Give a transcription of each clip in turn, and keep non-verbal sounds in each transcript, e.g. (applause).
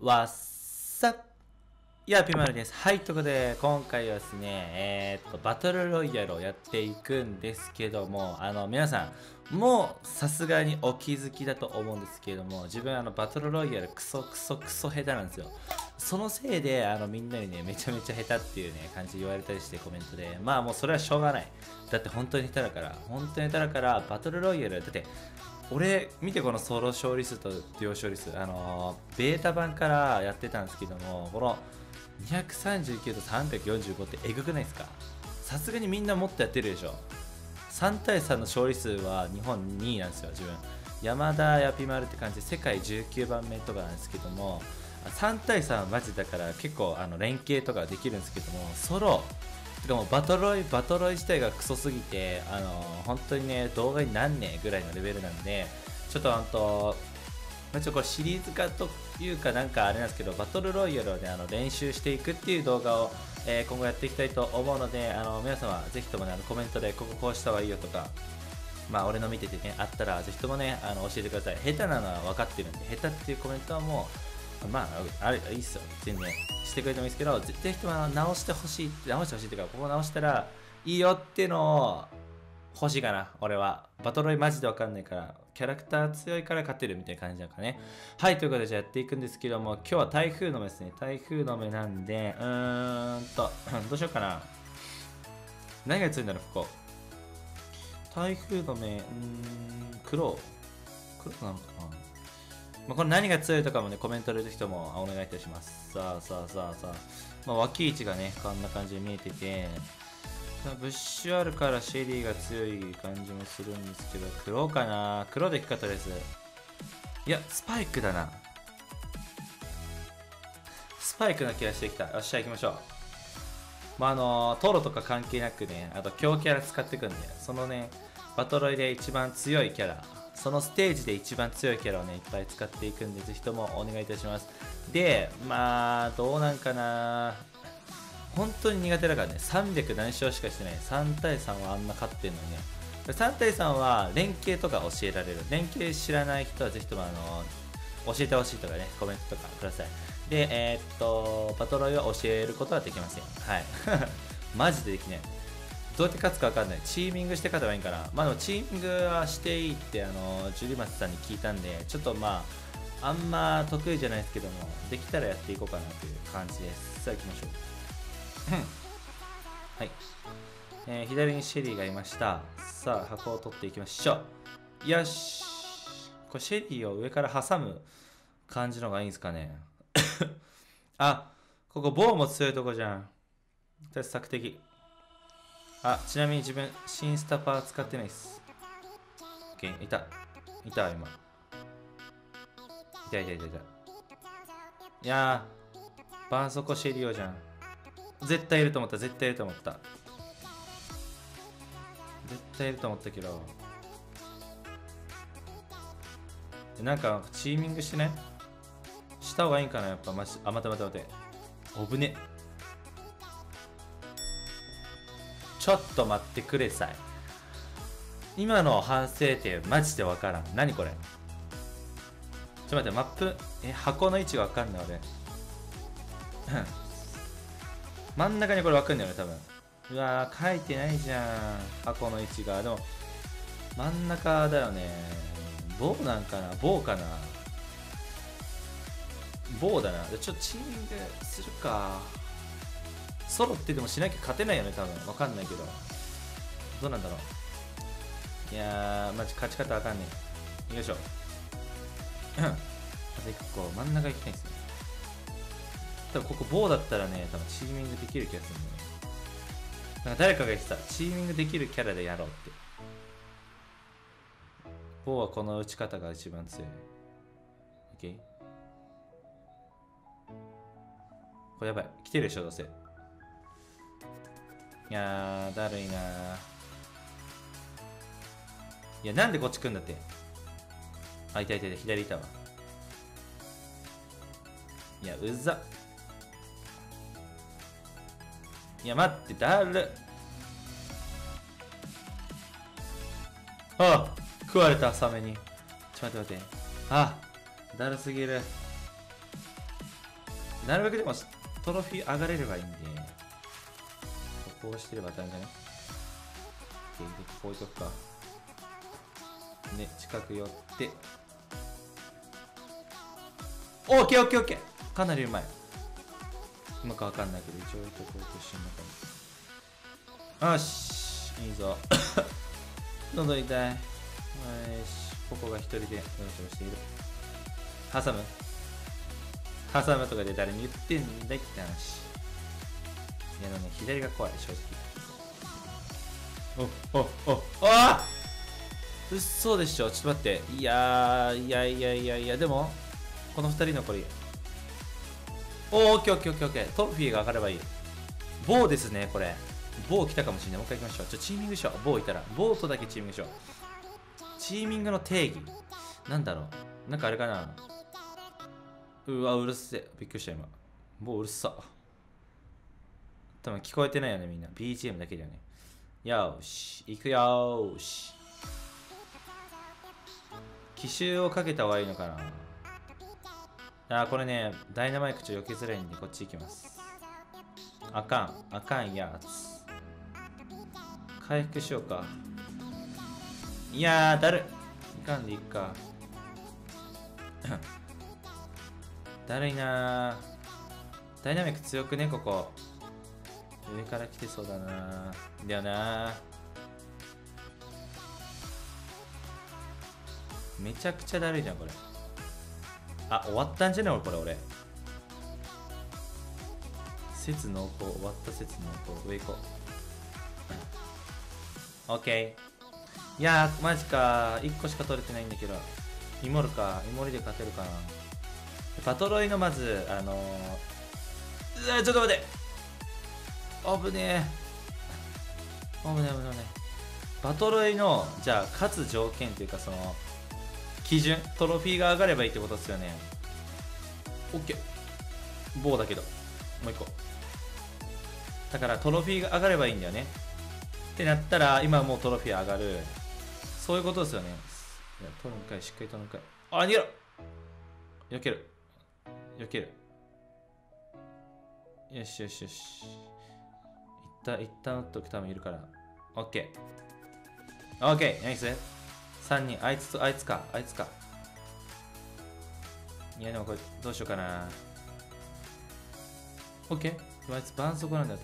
わっさいや、ピマルです。はい、ということで、今回はですね、えー、っと、バトルロイヤルをやっていくんですけども、あの、皆さん、もう、さすがにお気づきだと思うんですけども、自分、あの、バトルロイヤル、クソクソクソ下手なんですよ。そのせいで、あの、みんなにね、めちゃめちゃ下手っていうね、感じで言われたりして、コメントで、まあ、もうそれはしょうがない。だって本当に下手だから、本当に下手だから、バトルロイヤル、だって、俺見てこのソロ勝利数とデュオ勝利数あの、ベータ版からやってたんですけどもこの239と345ってえぐくないですか？さすがにみんなもっとやってるでしょ。3対3の勝利数は日本2位なんですよ自分。山田やピマルって感じで世界19番目とかなんですけども3対3はマジだから結構あの連携とかできるんですけどもソロてかもバトロイバトロイ自体がクソすぎてあの本当にね動画になんねえぐらいのレベルなんでちょっと本当ま、ちょこれシリーズ化というかなんかあれなんですけどバトルロイヤルをねあの練習していくっていう動画を、えー、今後やっていきたいと思うのであの皆様ぜひともねあのコメントでこここうした方がいいよとかまあ俺の見ててねあったらぜひともねあの教えてください。下手なのは分かってるんで下手っていうコメントはもうまああれいいっすよ。全然してくれてもいいですけどぜひとも直してほしい直してほしいっていうかここ直したらいいよっていうのを欲しいかな俺は。バトロイマジでわかんないからキャラクター強いから勝てるみたいな感じなのかね。はいということでじゃあやっていくんですけども今日は台風の目ですね。台風の目なんでうーんと (laughs) どうしようかな。何が強いんだろうここ。台風の目うーん黒。黒なのかな。まあ、これ何が強いとかもね、コメント入れる人もお願いいたします。さあさあさあさあ。まあ、脇位置がね、こんな感じで見えてて、ブッシュあるからシェリーが強い感じもするんですけど、黒かな？黒でいくかとりあえず。いや、スパイクだな。スパイクな気がしてきた。よっしゃ、行きましょう。まあ、あの、トロとか関係なくね、あと強キャラ使っていくんで、そのね、バトロイで一番強いキャラ、そのステージで一番強いキャラをね、いっぱい使っていくんで、ぜひともお願いいたします。で、まあ、どうなんかな本当に苦手だからね、300何勝しかしてない。3対3はあんな勝ってんのにね。3対3は連携とか教えられる。連携知らない人はぜひともあの、教えてほしいとかね、コメントとかください。で、えー、っと、バトロイを教えることはできません。はい。(laughs) マジでできない。どうやって勝つか分かんない。チーミングして勝てばいいんかな。まあでもチーミングはしていいって、あの、ジュリマスさんに聞いたんで、ちょっとまあ、あんま得意じゃないですけども、できたらやっていこうかなという感じです。さあ行きましょう。はい、えー、左にシェリーがいましたさあ箱を取っていきましょうよしこれシェリーを上から挟む感じのがいいんですかね (laughs) あここ棒も強いとこじゃん鉄策的あちなみに自分新スタパー使ってないっす。OK いた。いた今。いたいたいたいた。いやーバンソコシェリオじゃん。絶対いると思った絶対いると思った。絶対いると思ったけど。なんかチーミングしてねした方がいいんかなやっぱ。マジあ待て待て待て。おぶね。ちょっと待ってくれさい。今の反省点マジでわからん。何これ？ちょっと待ってマップ？え箱の位置がわかんない俺。真ん中にこれ湧くんだよね多分。うわー書いてないじゃん。箱の位置が。でも真ん中だよね。棒なんかな？棒かな？棒だな。ちょっとチーミングするか。ソロってでもしなきゃ勝てないよね多分わかんないけどどうなんだろういやーマジ勝ち方わかんねえよいしょ (clears throat) あと1個真ん中行きたいんですよ多分ここ棒だったらね、多分チーミングできる気がするんだよね。なんか誰かが言ってた、チーミングできるキャラでやろうって。棒はこの打ち方が一番強い。OK? これやばい。来てるでしょ、どうせ。いやー、だるいないや、なんでこっち来んだって。あ、いたいたいた、左いたわ。いや、うざ。いや、待って、だる。あ食われた、サメに。ちょっと待って待って。あだるすぎる。なるべくでもトロフィー上がれればいいんでここをしてれば大丈夫じゃないここ置いとくか。ね近く寄って。オッケーオッケーオッケー。かなりうまい。うまくわかんないけど一応置いとこうと一瞬中によしいいぞ。どんどん痛い。よしここが一人でよしよしている。挟む挟むとかで誰に言ってんだいって話。やでもね左が怖い正直。おおおあうっそうでしょ。ちょっと待って。いやいやいやいやいやでもこの2人残りおオッケーオッケーオッケーオッケー。トロフィーが上がればいい。棒ですねこれ。棒来たかもしれない。もう一回行きましょう。ちょチーミングしよう棒いたら。棒とだけチーミングしよう。チーミングの定義。なんだろう。なんかあれかな。うわうるせえ。びっくりした今。棒うるさ。多分聞こえてないよねみんな。BGM だけだよね。よし行くよーし。奇襲をかけた方がいいのかな。あこれねダイナマイクちょっと避けづらいんでこっち行きます。あかんあかんやつ。回復しようか。いやーだる。いかんでいっか。(coughs) だるいなー。ダイナミック強くねここ。上から来てそうだな。だよな。めちゃくちゃだるいじゃんこれ。あ終わったんじゃね俺これ俺。説濃厚終わった説濃厚。上行こう。OK いやーマジか。1個しか取れてないんだけど。イモルか。イモリで勝てるかな。パトロイのまずあのー、うわちょっと待って。危ねえ。危ねえ危ねえ危ねえ。バトロイのじゃあ勝つ条件というかその基準トロフィーが上がればいいってことですよね。OK 棒だけど。もう一個。だからトロフィーが上がればいいんだよね。ってなったら今もうトロフィー上がる。そういうことですよね。いや取るんかいしっかり取るんかい。あ逃げろ。避ける。避ける。よしよしよし。一旦一旦打っとくためいるから。OK OK ナイス。3人。あいつとあいつか。あいつか。いやでもこれどうしようかな。OK あいつ絆創膏なんだよ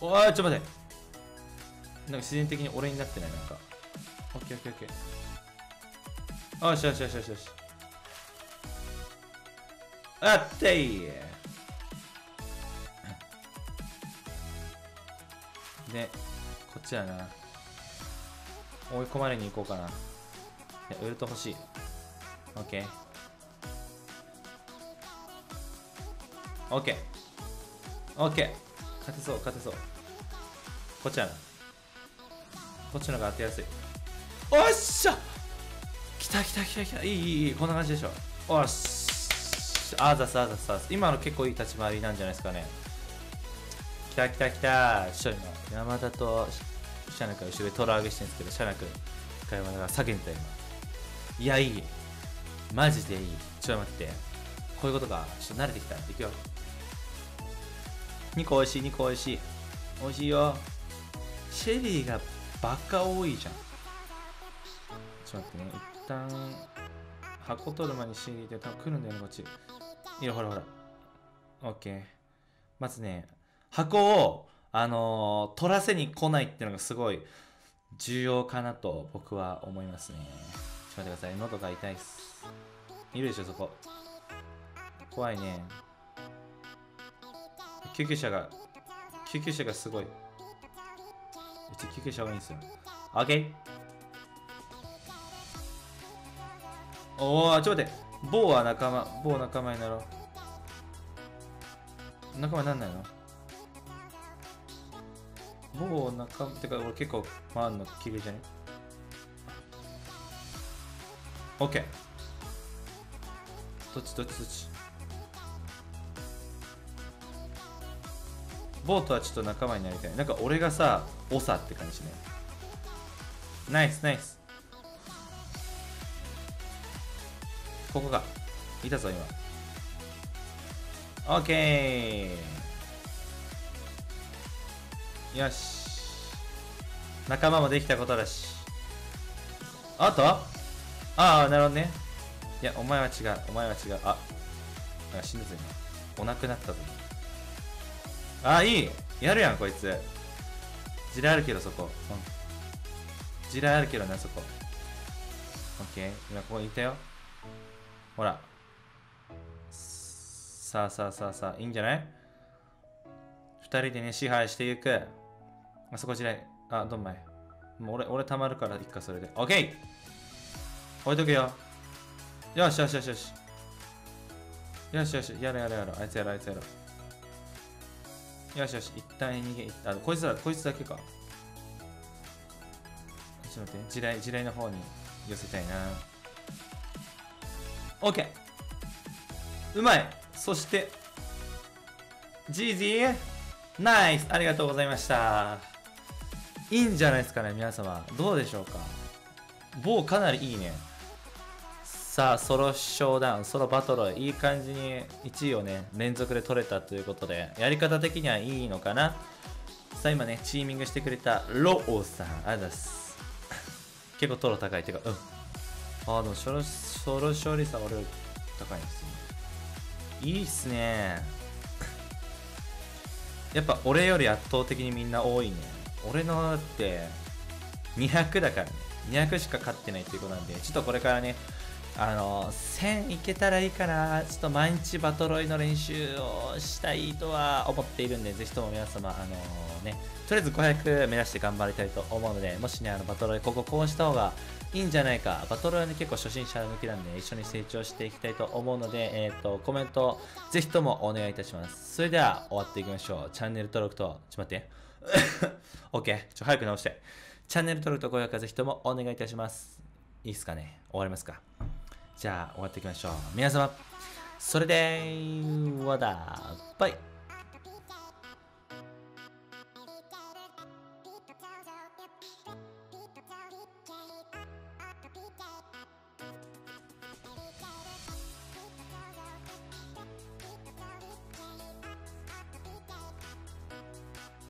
多分。おいちょ待って。なんか自然的に俺になってない？なんか。OKOKOK よしよしよしよしよし。あっていでこっちだな追い込まれに行こうかな。ウルト欲しい。OK OK OK 勝てそう勝てそう。こっちやな。こっちのが当てやすい。おっしゃ！来た来た来た来た。いいいいいいこんな感じでしょ。おっしゃ！あざすあざすあざす今の結構いい立ち回りなんじゃないですかね。た来た来た。ちょっと今山田とシャナ君後ろでトラ上げしてるんですけどシャナ君会話が下げた今。いやいい。マジでいい。ちょっと待って。こういうことかちょっと慣れてきたいくよ。2個おいしい2個おいしい。おいしいよ。シェリーがバカ多いじゃん。ちょっと待ってね。一旦箱取る前にシェリーで多分来るんだよねこっち。いやほらほら。オッケー。まずね箱をあのー、取らせに来ないっていうのがすごい重要かなと僕は思いますね。ちょっと待ってください。喉が痛いっす。いるでしょそこ。怖いね。救急車が救急車がすごい。うち救急車多いんですよ。OK おおちょっと待って。棒は仲間棒仲間になろう。仲間になんないの？棒仲間ってか俺結構回るの綺麗じゃね？OK どっちどっちどっち？ボートはちょっと仲間になりたい。なんか俺がさ長って感じね。ナイスナイス。ここがいたぞ今。オッケーよし。仲間もできたことだし。あと？ああなるほどね。いやお前は違う。お前は違う。ああ死ぬぞ今お亡くなったぞあいい。やるやんこいつ。地雷あるけどそこ。うん。地雷あるけどなそこ。オッケー。今ここにいたよ。ほら。さあさあさあさあいいんじゃない？二人でね支配していく。あそこ地雷あどんまいもう俺俺たまるからいっかそれで。オッケー！置いとくよ。よしよしよしよし。よしよし。やるやるやるあいつやるあいつやるよしよし。一旦逃げあこいつだ。こいつだけか。ちょっと待って。地雷地雷の方に寄せたいな。OK うまい！そしてジージー！ナイス！ありがとうございました。いいんじゃないですかね皆様。どうでしょうか。棒かなりいいね。さあソロショーダウンソロバトルいい感じに1位をね連続で取れたということでやり方的にはいいのかな。さあ今ねチーミングしてくれたローさん。ありがとうございます。結構トロ高いっていうかうん。あでもソロソロ勝利差俺高いんですね。いいっすね。やっぱ俺より圧倒的にみんな多いね。俺のって200だからね。200しか勝ってないっていうことなんでちょっとこれからねあの1000いけたらいいかなちょっと毎日バトロイの練習をしたいとは思っているんでぜひとも皆様あのねとりあえず500目指して頑張りたいと思うのでもしねあのバトロイこここうした方がいいんじゃないか。バトロイはね結構初心者向きなんで一緒に成長していきたいと思うのでえっ、ー、とコメントぜひともお願いいたします。それでは終わっていきましょう。チャンネル登録とちょっと待って。OK ちょ早く直して。チャンネル登録と高評価ぜひともお願いいたします。いいっすかね？終わりますか？じゃあ終わっていきましょう。皆様それではだー。バイ。